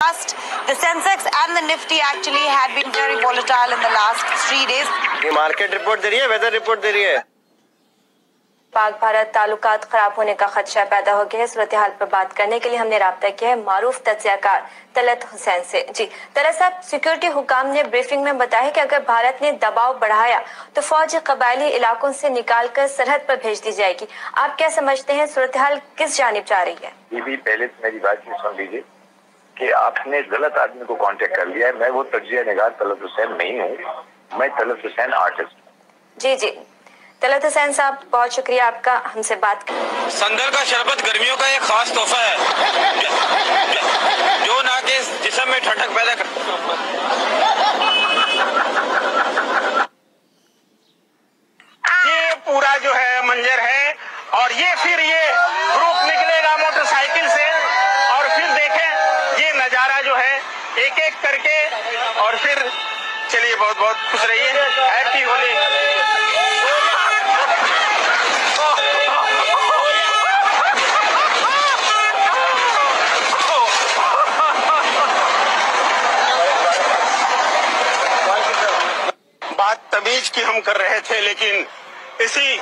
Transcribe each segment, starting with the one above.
Last, the Sensex and the Nifty actually had been very volatile in the last three days. ये market report दे रही है weather report दे रही है? पाक भारत ताल्लुकात खराब होने का खदशा पैदा हो गया है। सूरत हाल पर बात करने के लिए हमने रब्ता किया है मारूफ तजियाकार तलत हुसैन से। जी तलत साहब सिक्योरिटी हुकाम ने ब्रीफिंग में बताया कि अगर भारत ने दबाव बढ़ाया तो फौज कबायली इलाकों से निकालकर सरहद पर भेज दी जाएगी। आप क्या समझते हैं सूरत हाल किस जानब जा रही है? ये भी पहले मेरी बात सुन लीजिए। कि आपने गलत आदमी को कांटेक्ट कर लिया है। मैं वो तजिया निगार तलत हुसैन नहीं हूँ। मैं तलत हुसैन आर्टिस्ट जी जी। तलत हुसैन साहब बहुत शुक्रिया आपका हमसे बात कर संदर का शरबत गर्मियों का एक खास तोहफा है। जो ना के जिसम में ठंडक पैदा कर ये पूरा जो है मंजर है और ये फिर ये ग्रुप निकलेगा मोटरसाइकिल से और फिर देखें ये नज़ारा जो है एक एक करके और फिर चलिए बहुत बहुत खुश रहिए। हैप्पी होली बात तमीज की हम कर रहे थे, लेकिन इसी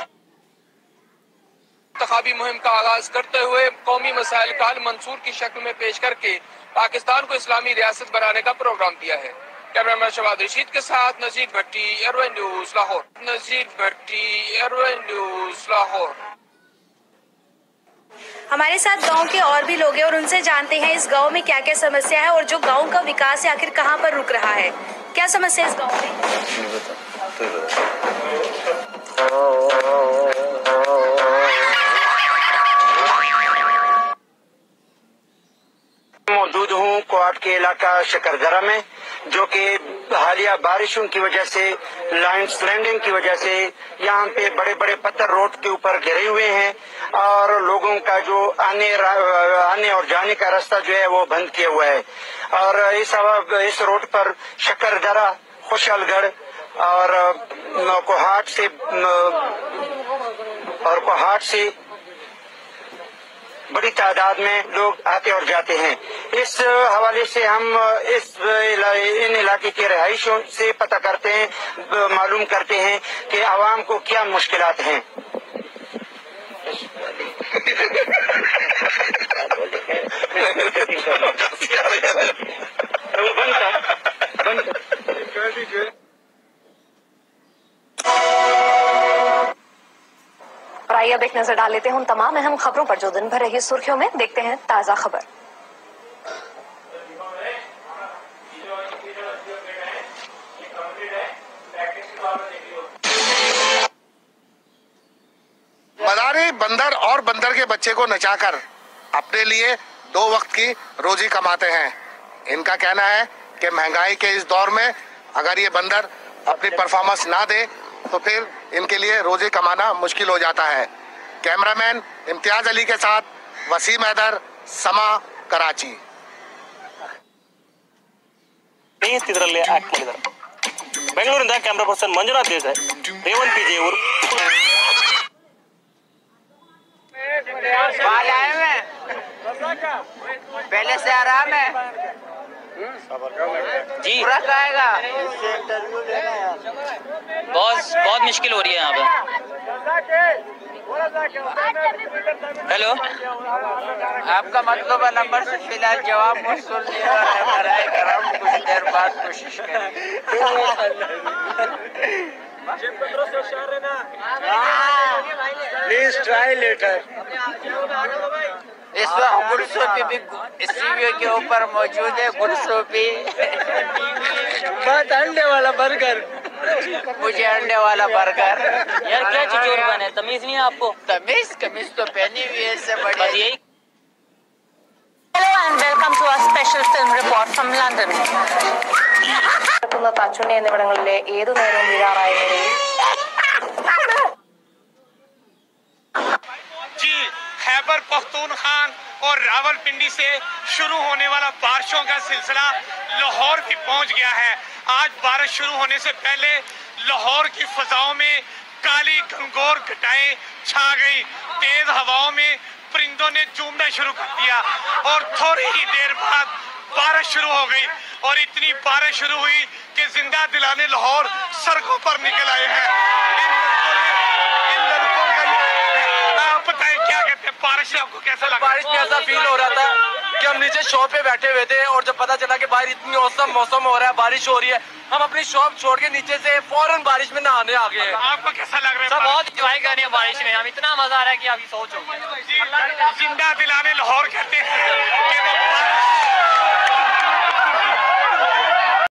मुहिम का आगाज़ करते हुए कौमी मसाइल का हल मंसूर की शक्ल में पेश करके पाकिस्तान को इस्लामी रियासत बनाने का प्रोग्राम दिया है। कैमरामैन शवाद रशीद के साथ Nazir Bhatti airway news Lahore. Nazir Bhatti airway news Lahore. हमारे साथ गाँव के और भी लोग हैं और उनसे जानते हैं इस गाँव में क्या क्या समस्या है और जो गाँव का विकास है आखिर कहाँ पर रुक रहा है? क्या समस्या है इस गाँव में मौजूद कोआट के इलाका शकरगरा में, जो कि हालिया बारिशों की वजह से, लाइन स्लैंडिंग की वजह से यहाँ पे बड़े बड़े पत्थर रोड के ऊपर गिरे हुए हैं और लोगों का जो आने आने और जाने का रास्ता जो है वो बंद किया हुआ है। और इस इस रोड पर शकरगरा, खुशहालगढ़ और कोहाट से और कोहाट से बड़ी तादाद में लोग आते और जाते हैं। इस हवाले से हम इस इन इलाके के रहायशों से पता करते हैं मालूम करते हैं कि आवाम को क्या मुश्किल हैं। और आइए अब एक नज़र डाल लेते हैं उन तमाम अहम खबरों पर जो दिन भर रही सुर्खियों में। देखते हैं ताज़ा खबर। मदारी, बंदर और बंदर के बच्चे को नचाकर अपने लिए दो वक्त की रोजी कमाते हैं। इनका कहना है कि महँगाई के इस दौर में अगर ये बंदर अपनी परफॉर्मेंस ना दे तो फिर इनके लिए रोजी कमाना मुश्किल हो जाता है। कैमरामैन इम्तियाज अली के साथ वसीम हैदर समा कराची ಇದರಲ್ಲಿ ಆಕ್ಟ್ ಮಾಡಿದ್ದಾರೆ ಬೆಂಗಳೂರಿಂದ camera person Manjunath Desai Revanth P J ಅವರು पहले से आराम है जी पूरा आएगा बहुत बहुत मुश्किल हो रही है यहाँ पे हेलो आपका मतलब नंबर से फ़िलहाल जवाब है बराए करम कुछ देर बाद कोशिश प्लीज़ ट्राई लेटर इस वक्त गुड़सोपी भी स्टीवियो के ऊपर मौजूद है गुड़सोपी बहुत अंडे वाला बर्गर मुझे अंडे वाला बर्गर यार क्या चिचोर बने है तमीज नहीं है आपको तमीज कमीज तो पहनी हुई है इससे बस बड़ी यही Hello and welcome to our special film report from London. നടക്കുന്ന തച്ചുണ്ണി എന്നിവിടങ്ങളിലെ ഏതു നേരവും വീഴാറായ നിലയിൽ जी खैबर पख्तूनखान और रावलपिंडी से शुरू होने वाला बारिशों का सिलसिला लाहौर भी पहुंच गया है आज बारिश शुरू होने से पहले लाहौर की फजाओं में काली घंगोर घटाएँ छा गई। तेज हवाओं में परिंदों ने चूमना शुरू कर दिया और थोड़ी ही देर बाद बारिश शुरू हो गई। और इतनी बारिश शुरू हुई कि ज़िंदा दिलाने लाहौर सड़कों पर निकल आए हैं। इन लड़कों का आप बताएँ, क्या कहते हैं? बारिश आपको कैसा लगा? बारिश ऐसा फील हो रहा कि हम नीचे शॉप पे बैठे हुए थे और जब पता चला कि बाहर इतनी औसम मौसम हो रहा है बारिश हो रही है हम अपनी शॉप छोड़ के नीचे से फ़ौरन बारिश में नहाने आ गए। आपको कैसा लग रहा है सब बहुत इंजॉय कर रहे हैं बारिश में। हम इतना मज़ा आ रहा है कि अभी सोचो ज़िंदा दिलाने लाहौर कहते हैं।